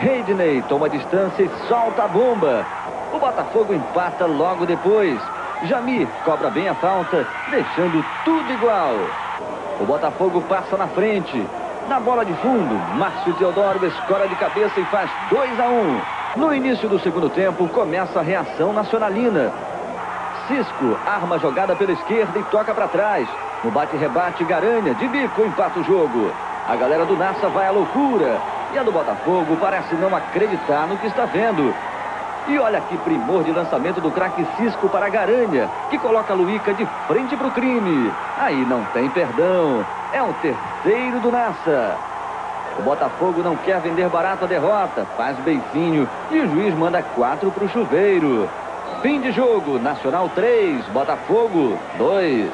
Reidney toma distância e solta a bomba. O Botafogo empata logo depois. Jamir cobra bem a falta, deixando tudo igual. O Botafogo passa na frente. Na bola de fundo, Márcio Teodoro escora de cabeça e faz 2 a 1. Um. No início do segundo tempo, começa a reação nacionalina. Cisco arma a jogada pela esquerda e toca para trás. No bate-rebate, Garanha, de bico, empata o jogo. A galera do Nassa vai à loucura. E a do Botafogo parece não acreditar no que está vendo. E olha que primor de lançamento do craque Cisco para a Garanha, que coloca a Luíca de frente para o crime. Aí não tem perdão. É um terceiro do Nassa. O Botafogo não quer vender barato a derrota, faz beicinho e o juiz manda quatro para o chuveiro. Fim de jogo, Nacional 3, Botafogo 2.